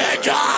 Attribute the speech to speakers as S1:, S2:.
S1: Nigga!